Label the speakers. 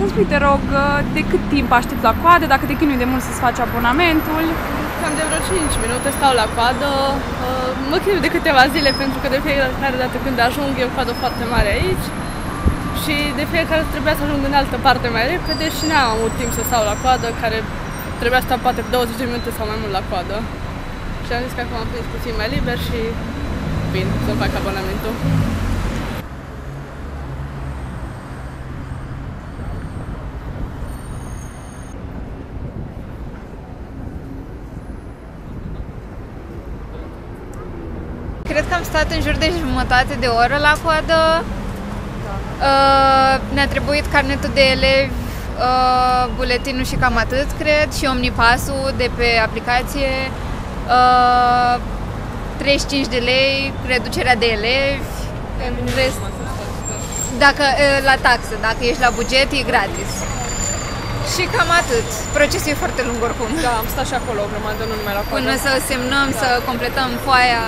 Speaker 1: Să spui, te rog, de cât timp aștepți la coadă, dacă te chinui de mult să-ți faci abonamentul?
Speaker 2: Cam de vreo 5 minute stau la coadă. Uh, Mă chinui de câteva zile pentru că de fiecare dată când ajung e o coadă foarte mare aici și de fiecare dată trebuia să ajung în altă parte mai repede și n-am avut timp să stau la coadă, care trebuia să stau poate 20 de minute sau mai mult la coadă. Și am zis că acum am prins puțin mai liber și vin să fac abonamentul.
Speaker 3: Cred că am stat în jur de jumătate de oră la coadă. Uh, ne-a trebuit carnetul de elevi, uh, buletinul și cam atât, cred, și omnipasul de pe aplicație. Uh, 35 de lei, reducerea de elevi. În rest, dacă, uh, la taxă, dacă ești la buget, e gratis. Și cam atât. Procesul e foarte lung oricum.
Speaker 2: Da, am stat și acolo o grămadă, nu numai la coadă.
Speaker 3: Până să semnăm, să completăm foaia,